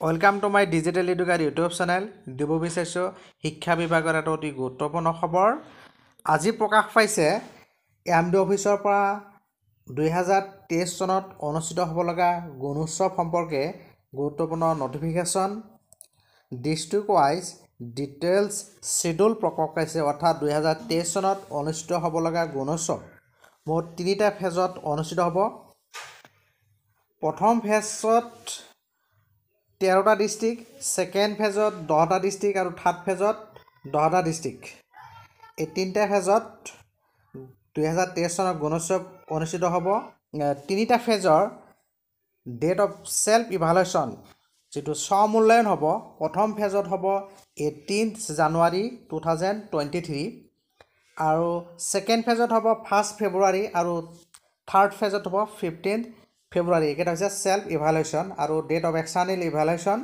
Welcome to my digital educate YouTube channel দিব বিচাৰিছোঁ শিক্ষা বিভাগৰ এটা অতি গুৰুত্বপূৰ্ণ খবৰ। আজি প্ৰকাশ পাইছে এম ডি অফিচৰ পৰা দুহেজাৰ তেইছ চনত অনুষ্ঠিত হ'ব লগা গুণোৎসৱ সম্পৰ্কে গুৰুত্বপূৰ্ণ notification district wise details schedule প্ৰকাশ পাইছে অৰ্থাৎ দুহেজাৰ তেইছ চনত অনুষ্ঠিত হ'ব লগা গুণোৎসৱ মুঠ তিনিটা ফেজত অনুষ্ঠিত হ'ব। প্ৰথম ফেজত তেৰটা ডিষ্ট্ৰিক্ট ছেকেণ্ড ফেজত দহটা ডিষ্ট্ৰিক্ট আৰু থাৰ্ড ফেজত দহটা ডিষ্ট্ৰিক্ট। এই তিনিটা ফেজত দুহেজাৰ তেইছ চনত গুণোৎসৱ অনুষ্ঠিত হ'ব। তিনিটা ফেজৰ ডেট অফ ছেল্ফ ইভালুৱেশ্যন যিটো স্বমূল্যায়ন হ'ব প্ৰথম ফেজত হ'ব eighteen January two thousand twenty three আৰু ছেকেণ্ড ফেজত হ'ব ফাৰ্ষ্ট ফেব্ৰুৱাৰী আৰু থাৰ্ড ফেজত হ'ব ফিফটিন ফেব্ৰুৱাৰী এইকেইটা হৈছে ছেল্ফ ইভালুৱেশ্যন আৰু ডেট অফ এক্সটাৰ্নেল ইভালুৱেশ্যন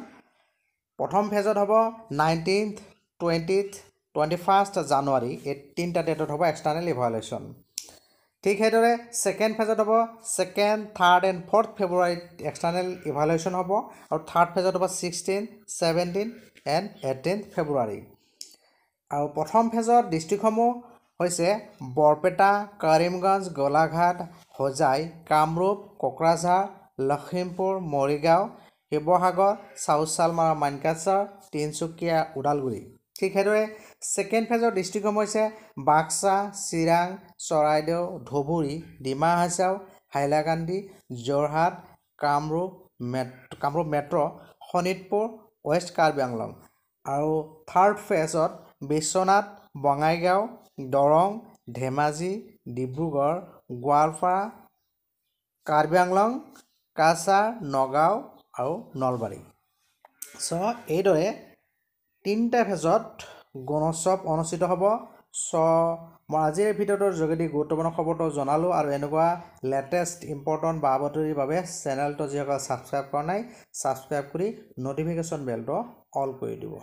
প্ৰথম ফেজত হ'ব nineteenth twentieth twenty first January এই তিনিটা ডেটত হ'ব এক্সটাৰ্নেল ইভালুৱেশ্যন ঠিক সেইদৰে ছেকেণ্ড ফেজত হ'ব ছেকেণ্ড থাৰ্ড এণ্ড ফ'ৰ্থ ফেব্ৰুৱাৰীত এক্সটাৰ্নেল ইভালুৱেশ্যন হ'ব আৰু থাৰ্ড ফেজত হ'ব sixteen seventeen and eighteen February আৰু প্ৰথম ফেজৰ ডিষ্ট্ৰিক্টসমূহ হৈছে বৰপেটা কৰিমগঞ্জ গোলাঘাট হোজাই কামৰূপ কোকৰাঝাৰ লখিমপুৰ মৰিগাঁও শিৱসাগৰ চাউথ চালমাৰা মানকাছাৰ তিনিচুকীয়া ওদালগুৰি। ঠিক সেইদৰে ছেকেণ্ড ফেজৰ ডিষ্ট্ৰিক্টসমূহ হৈছে Baksa Chirang Charaideo Dhubri Dima Hasao Hailakandi Jorhat Kamrup metro Kamrup metro' Sonitpur west Karbi Anglong. আৰু থাৰ্ড ফেজত বিশ্বনাথ বঙাইগাঁও দৰং ধেমাজি ডিব্ৰুগড় গোৱালপাৰা কাৰ্বি আংলং কাছাৰ নগাঁও আৰু নলবাৰী। চ' এইদৰে তিনিটা ফেজত গুণোৎসৱ অনুষ্ঠিত হ'ব। চ' মই আজিৰ ভিডিঅ'টোৰ যোগেদি গুৰুত্বপূৰ্ণ খবৰটো জনালোঁ আৰু এনেকুৱা লেটেষ্ট ইম্পৰ্টেণ্ট বা বাতৰিৰ বাবে চেনেলটো যিসকলে ছাবস্ক্ৰাইব কৰা নাই ছাবস্ক্ৰাইব কৰি ন'টিফিকেশ্যন বেলটো অল কৰি দিব।